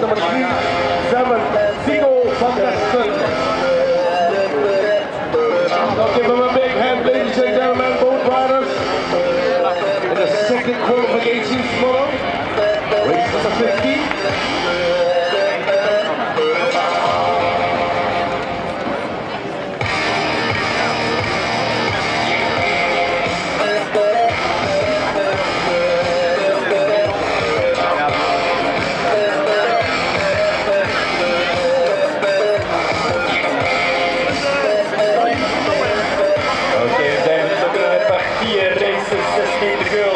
number seven, the Sun. Now give them a big hand, ladies and gentlemen, both riders. In the second qualification small. speed to go.